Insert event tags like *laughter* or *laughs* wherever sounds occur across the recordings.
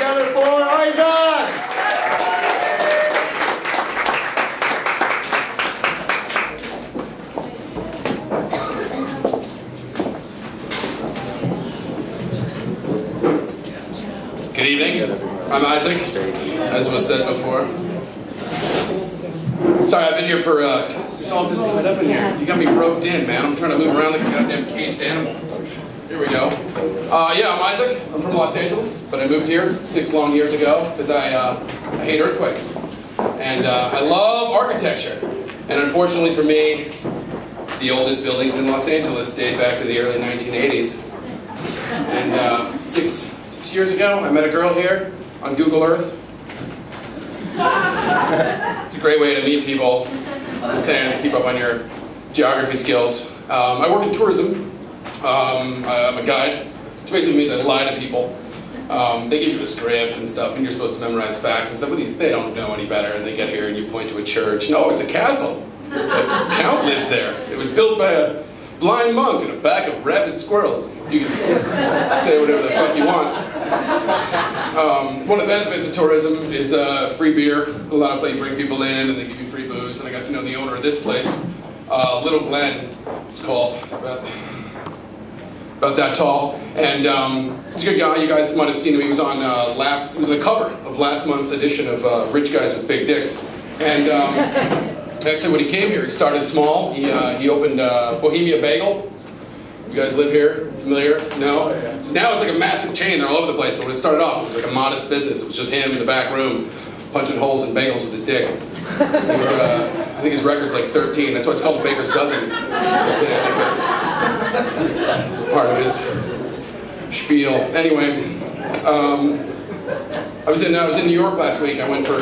together for Isaac! Good evening. I'm Isaac, as was said before. Sorry, I've been here for, uh, it's all just tied up in here. You got me roped in, man. I'm trying to move around like a goddamn caged animal. Here we go. Uh, yeah, I'm Isaac. I'm from Los Angeles, but I moved here six long years ago because I, uh, I hate earthquakes. And uh, I love architecture. And unfortunately for me, the oldest buildings in Los Angeles date back to the early 1980s. And uh, six, six years ago, I met a girl here on Google Earth. It's a great way to meet people. I'm saying keep up on your geography skills. Um, I work in tourism. Um, I'm a guide, which basically means I lie to people. Um, they give you a script and stuff, and you're supposed to memorize facts and stuff. But these, they don't know any better, and they get here and you point to a church. No, it's a castle. A count lives there. It was built by a blind monk in a pack of rabid squirrels. You can say whatever the fuck you want. Um, one of the benefits of tourism is uh, free beer. A lot of places bring people in and they give you free booze. And I got to know the owner of this place, uh, Little Glen. It's called about that tall. And um, he's a good guy. You guys might have seen him. He was on uh, last. He was on the cover of last month's edition of uh, Rich Guys with Big Dicks. And um, *laughs* actually, when he came here, he started small. He uh, he opened uh, Bohemia Bagel. You guys live here? Familiar? No? So now it's like a massive chain. They're all over the place. But when it started off, it was like a modest business. It was just him in the back room punching holes in bagels with his dick. He was, uh, *laughs* I think his record's like 13. That's why it's called the Baker's Dozen. I think that's part of his spiel. Anyway, um, I was in I was in New York last week. I went for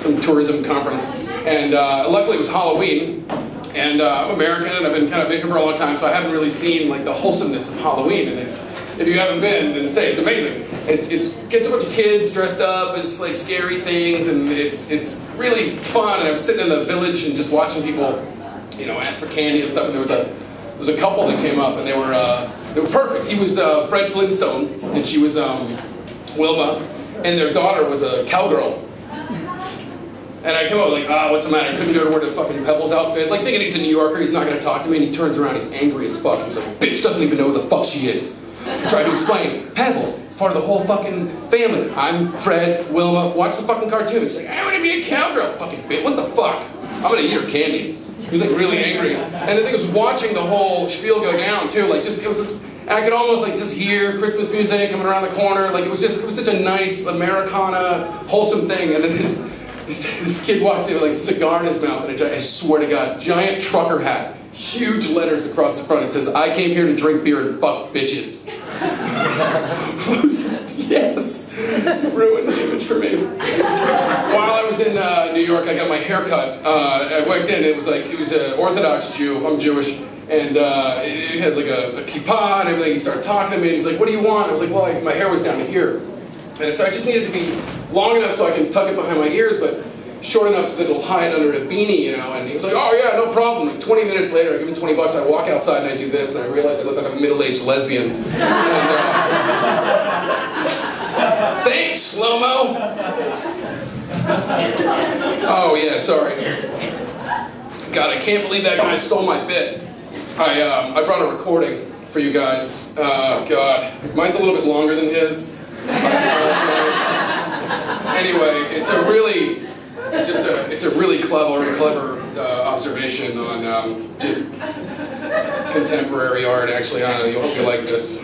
some tourism conference, and uh, luckily it was Halloween. And uh, I'm American, and I've been kind of big for a long time, so I haven't really seen like the wholesomeness of Halloween. And it's if you haven't been in the States, it's amazing. It's it's gets a bunch of kids dressed up as like scary things, and it's it's really fun. And I'm sitting in the village and just watching people, you know, ask for candy and stuff. And there was a there was a couple that came up, and they were uh, they were perfect. He was uh, Fred Flintstone, and she was um, Wilma, and their daughter was a cowgirl. And I come up like, ah, what's the matter? I couldn't go to wear the fucking Pebbles outfit. Like thinking he's a New Yorker, he's not gonna talk to me, and he turns around, he's angry as fuck. He's like, bitch doesn't even know who the fuck she is. Tried to explain, Pebbles, it's part of the whole fucking family. I'm Fred, Wilma, watch the fucking cartoon. He's like, I wanna be a cowgirl, fucking bitch, what the fuck? I'm gonna eat her candy. He was like really angry. And the thing was watching the whole spiel go down too, like just, it was just, I could almost like just hear Christmas music coming around the corner. Like it was just, it was such a nice Americana, wholesome thing. And then *laughs* this, this, this kid walks in with like a cigar in his mouth and a, I swear to God, giant trucker hat, huge letters across the front. It says, I came here to drink beer and fuck bitches. *laughs* Yes, ruined the image for me. While I was in uh, New York, I got my hair cut. Uh, I walked in, it was like, he was an Orthodox Jew, I'm Jewish, and uh, he had like a, a kippah and everything. He started talking to me, and he's like, what do you want? I was like, well, I, my hair was down to here. And so I just needed to be long enough so I can tuck it behind my ears, but short enough so that it'll hide under a beanie, you know. And he was like, oh yeah, no problem. Like 20 minutes later, I give him 20 bucks, I walk outside and I do this, and I realize I look like a middle-aged lesbian. And, *laughs* uh, thanks, slow-mo. Oh yeah, sorry. God, I can't believe that guy stole my bit. I, um, I brought a recording for you guys. Uh, God, mine's a little bit longer than his. I apologize. Anyway, it's a really, it's just a, it's a really clever, clever uh, observation on um, just contemporary art. Actually, I don't know. You hope you like this.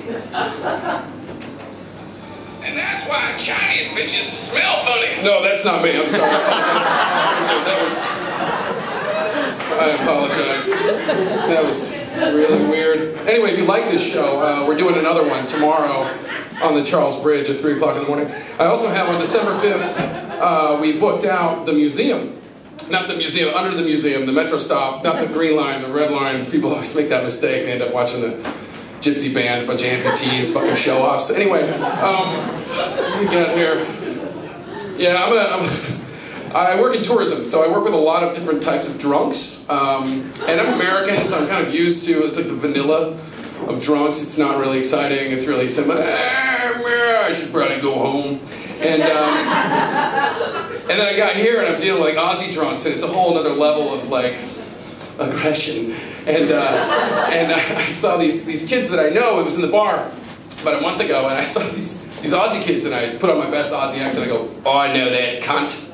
And that's why Chinese bitches smell funny. No, that's not me. I'm sorry. I apologize. that was. I apologize. That was really weird. Anyway, if you like this show, uh, we're doing another one tomorrow on the Charles Bridge at 3 o'clock in the morning. I also have on December 5th, uh, we booked out the museum. Not the museum, under the museum, the Metro stop, not the green line, the red line. People always make that mistake. They end up watching the gypsy band, a bunch of amputees, fucking show offs. Anyway, um, we got here? Yeah, I'm gonna. I'm, I work in tourism, so I work with a lot of different types of drunks. Um, and I'm American, so I'm kind of used to it's like the vanilla of drunks. It's not really exciting. It's really simple. "Eh, I should probably go home. And um, and then I got here and I'm dealing with like Aussie drunks, and it's a whole other level of like aggression. And uh, and I saw these these kids that I know. It was in the bar about a month ago, and I saw these these Aussie kids, and I put on my best Aussie accent. I go, "Oh, I know that cunt."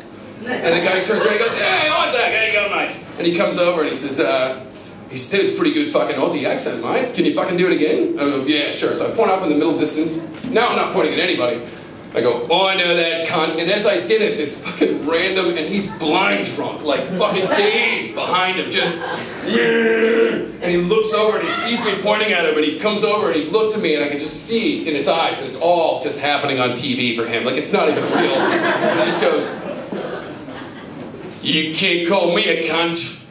And the guy turns around and goes, "Hey, Isaac, how you going, mate?" And he comes over and he says, uh, he says, "It's pretty good fucking Aussie accent, mate. Can you fucking do it again?" I go, "Yeah, sure." So I point off in the middle distance. Now I'm not pointing at anybody. I go, oh, I know that cunt. And as I did it, this fucking random, and he's blind drunk, like fucking days behind him, just, and he looks over and he sees me pointing at him, and he comes over and he looks at me, and I can just see in his eyes that it's all just happening on TV for him. Like it's not even real. And he just goes, you can't call me a cunt.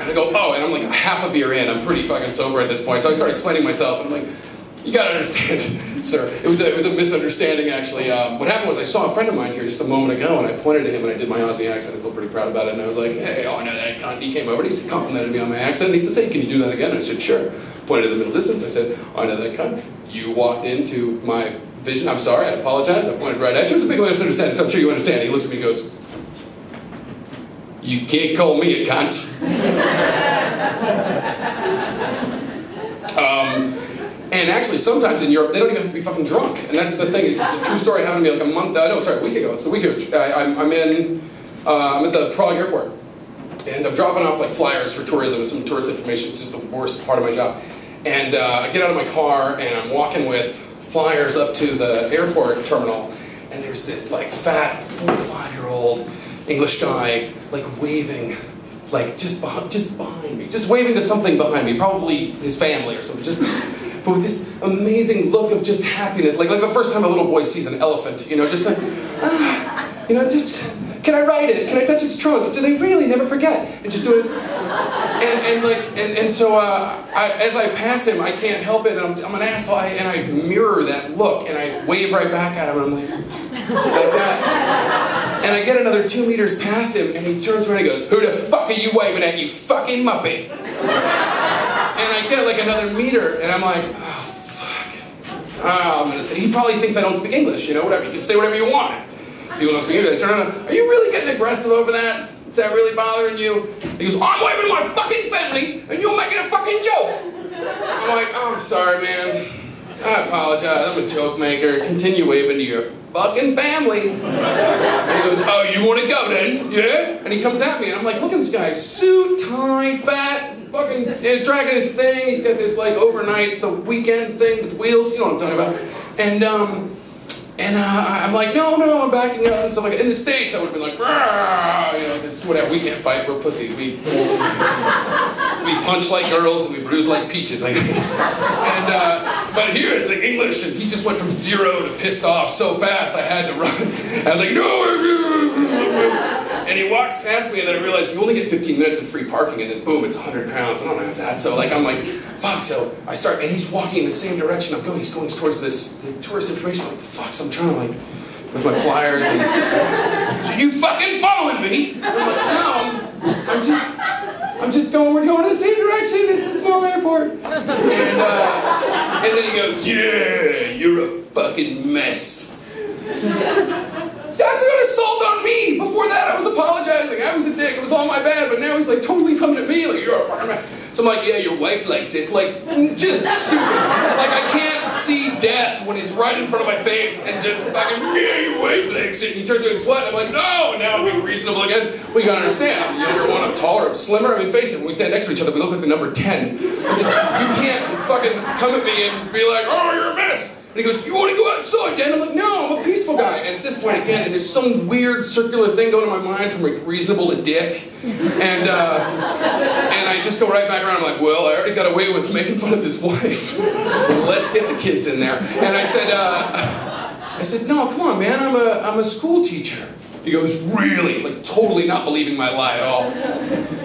And I go, oh, and I'm like half a beer in. I'm pretty fucking sober at this point. So I start explaining myself, and I'm like, you gotta understand, *laughs* sir. It was a, it was a misunderstanding, actually. Um, what happened was I saw a friend of mine here just a moment ago, and I pointed to him, and I did my Aussie accent. I feel pretty proud about it. And I was like, hey, oh, I know that. cunt." He came over, and he complimented me on my accent. And he says, hey, can you do that again? And I said, sure. Pointed to the middle distance. I said, oh, I know that cunt. You walked into my vision. I'm sorry. I apologize. I pointed right at you. It was a big misunderstanding, so I'm sure you understand. He looks at me and goes, you can't call me a cunt. *laughs* um, and actually, sometimes in Europe, they don't even have to be fucking drunk. And that's the thing. It's a true story. Happened to me like a month. Uh, no, sorry, a week ago. It's a week ago. I, I'm, I'm in. Uh, I'm at the Prague airport, and I'm dropping off like flyers for tourism and some tourist information. It's just the worst part of my job. And uh, I get out of my car and I'm walking with flyers up to the airport terminal, and there's this like fat 45 year old English guy like waving like just just behind me, just waving to something behind me, probably his family or something. Just but with this amazing look of just happiness, like like the first time a little boy sees an elephant, you know, just like ah, you know, just can I ride it? Can I touch its trunk? Do they really never forget? And just do this, and, and like and, and so uh, I, as I pass him, I can't help it, and I'm, I'm an asshole, I, and I mirror that look, and I wave right back at him, and I'm like like that. And I get another two meters past him, and he turns around and goes, Who the fuck are you waving at, you fucking muppet? And I get like another meter, and I'm like, Oh, fuck. Oh, I'm gonna say, he probably thinks I don't speak English, you know, whatever. You can say whatever you want. People don't speak English, I turn around, Are you really getting aggressive over that? Is that really bothering you? He goes, I'm waving my fucking family, and you're making a fucking joke. I'm like, Oh, I'm sorry, man. I apologize. I'm a joke maker. Continue waving to your fucking family. And he goes, Oh, you want to go then? Yeah? And he comes at me, and I'm like, Look at this guy. Suit, tie, fat, fucking dragging his thing. He's got this like overnight, the weekend thing with wheels. You know what I'm talking about. And, um, and uh, I'm like, no, no, I'm backing up and stuff like. In the States, I would have been like, Rah! you know, this whatever. We can't fight. We're pussies. We we punch like girls and we bruise like peaches. Like, *laughs* and uh, but here it's like English, and he just went from zero to pissed off so fast I had to run. I was like, no. And he walks past me, and then I realized you only get 15 minutes of free parking, and then boom, it's 100 pounds. I don't have that, so like I'm like, fuck. So I start, and he's walking in the same direction I'm going. He's going towards this the tourist information. I'm like, fuck. So I'm trying to like with my flyers and so you fucking following me? I'm like, no, I'm, I'm just. I'm just going, we're going in the same direction, it's a small airport. *laughs* And, uh, and then he goes, yeah, you're a fucking mess. That's an assault on me. Before that, I was apologizing. I was a dick. It was all my bad. But now he's like totally coming at me like you're a fucking man. So I'm like, yeah, your wife likes it. Like, just stupid. Like I can't see death when it's right in front of my face and just fucking yeah, your wife likes it. And he turns to me what? I'm like, no. Now I'm being reasonable again. You gotta understand. I'm the younger one. I'm taller. I'm slimmer. I mean, face it. When we stand next to each other, we look like the number ten. Just, you can't fucking come at me and be like, oh, you're a mess. And he goes, You want to go outside, Dan? I'm like, No, I'm a peaceful guy. And at this point, again, there's some weird circular thing going in my mind from like reasonable to dick. And, uh, and I just go right back around. I'm like, Well, I already got away with making fun of his *laughs* wife. Let's get the kids in there. And I said, uh, I said, No, come on, man. I'm a, I'm a school teacher. He goes, Really? Like, totally not believing my lie at all.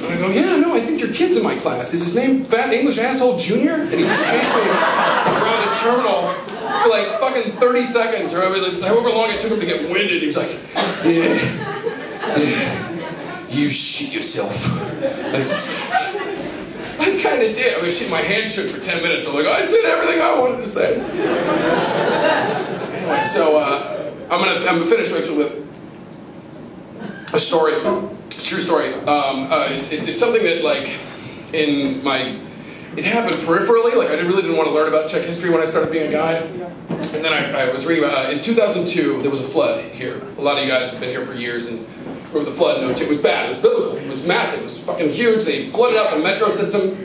And I go, yeah, no, I think your kid's in my class. Is his name Fat English Asshole Junior? And he chased me around the terminal for like fucking 30 seconds or however long it took him to get winded. He was like, yeah, yeah, you shit yourself. I, just, I kind of did. I mean, shit, my hand shook for 10 minutes. I'm like, I said everything I wanted to say. Anyway, so, uh, I'm gonna I'm gonna finish with a story. True story. Um, uh, it's, it's, it's something that like in my it happened peripherally. Like I really didn't want to learn about Czech history when I started being a guide. And then I, I was reading about uh, in 2002 there was a flood here. A lot of you guys have been here for years and remember the flood. No, it was bad. It was biblical. It was massive. It was fucking huge. They flooded out the metro system.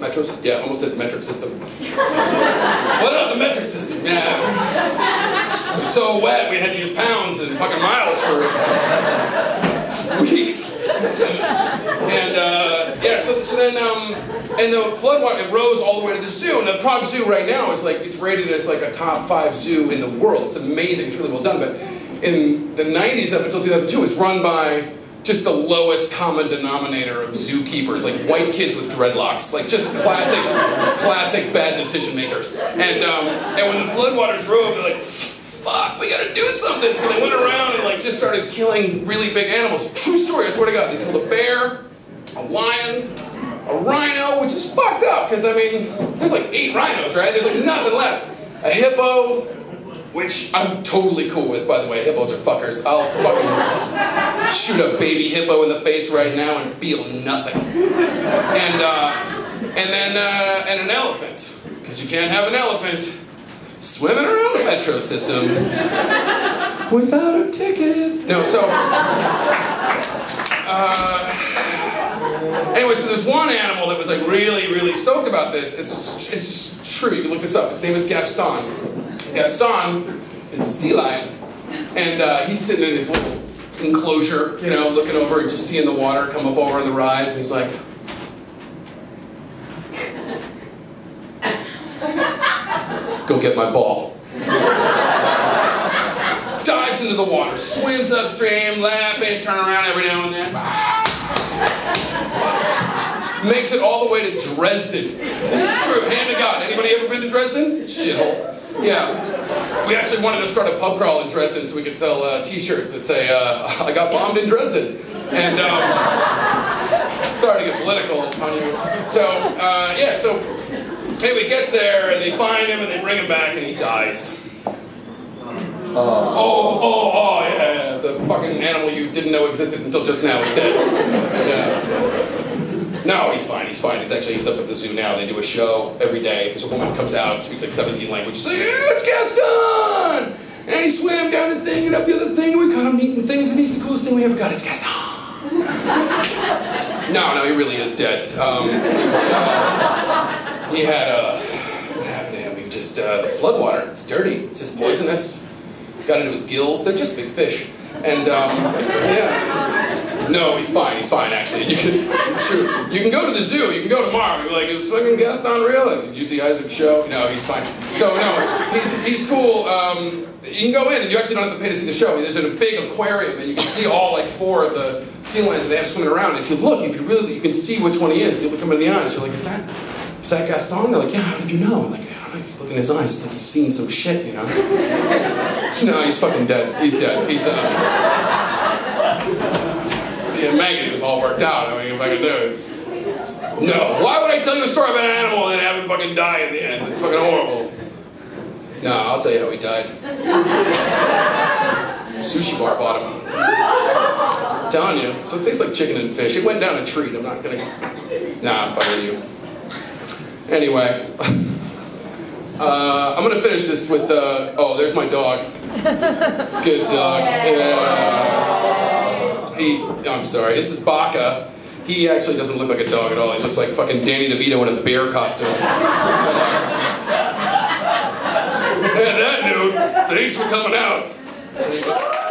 Metro, system? yeah, almost said metric system. *laughs* flooded out the metric system. Yeah. It was so wet we had to use pounds and fucking miles for weeks. and uh, yeah, so, so then um, and the floodwater it rose all the way to the zoo. And the Prague Zoo right now is like it's rated as like a top five zoo in the world. It's amazing. It's really well done. But in the 90s up until 2002, it's run by just the lowest common denominator of zookeepers, like white kids with dreadlocks, like just classic, classic bad decision makers. And um, and when the floodwaters rose, they're like, fuck, we gotta do something. So they went around and like just started killing really big animals. True story, I swear to God. They killed a bear, a lion, a rhino, which is fucked up because I mean, there's like eight rhinos, right? There's like nothing left. A hippo, which I'm totally cool with, by the way. Hippos are fuckers. I'll fucking shoot a baby hippo in the face right now and feel nothing. And uh, and then uh, and an elephant, because you can't have an elephant swimming around the metro system without a ticket. No, so. Uh, anyway, so there's one animal that was like really, really stoked about this. It's, it's true. You can look this up. His name is Gaston. Gaston is a sea lion, and uh, he's sitting in his little enclosure, you know, looking over and just seeing the water come up over on the rise, and he's like. Go get my ball. Dives into the water, swims upstream, laughing, turn around every now and then. Makes it all the way to Dresden. This is true, hand to God. Anybody ever been to Dresden? Shithole. Yeah. We actually wanted to start a pub crawl in Dresden so we could sell uh, t-shirts that say, uh, *laughs* I got bombed in Dresden. And, um, sorry to get political on you. So, uh, yeah, so anyway, he gets there and they find him and they bring him back and he dies. Oh, oh, oh, yeah, yeah, the fucking animal you didn't know existed until just now is dead. Yeah. No, he's fine, he's fine. He's actually, he's up at the zoo now. They do a show every day. There's a woman who comes out, and speaks like 17 languages. Like, yeah, it's Gaston! And he swam down the thing and up the other thing. And we caught him eating things and he's the coolest thing we ever got. It's Gaston! *laughs* no, no, he really is dead. Um, uh, he had a, what happened to him? He just, uh, the floodwater, it's dirty. It's just poisonous. Got into his gills. They're just big fish. And, um, yeah. No, he's fine. He's fine, actually. You can, it's true. You can go to the zoo. You can go tomorrow. You're like, is fucking Gaston real? Like, did you see Isaac's show? No, he's fine. So no, he's he's cool. Um, you can go in and you actually don't have to pay to see the show. There's a big aquarium and you can see all like four of the sea lions that they have swimming around. If you look, if you really, you can see which one he is. You look him in the eyes. You're like, is that is that Gaston? They're like, yeah. How did you know? I'm like, I don't know. You look in his eyes. It's like he's seen some shit, you know. *laughs* no, he's fucking dead. He's dead. He's uh Yeah, it was all worked out. I mean, if I could do it. No. Why would I tell you a story about an animal and have him fucking die in the end? It's fucking horrible. No, I'll tell you how he died. Sushi bar bought him. I'm telling you, so it tastes like chicken and fish. It went down a treat. I'm not gonna. Nah, I'm fucking you. Anyway, uh, I'm gonna finish this with. Uh, oh, there's my dog. Good dog. Yeah he, I'm sorry, this is Baka. He actually doesn't look like a dog at all. He looks like fucking Danny DeVito in a bear costume. and that dude, thanks for coming out.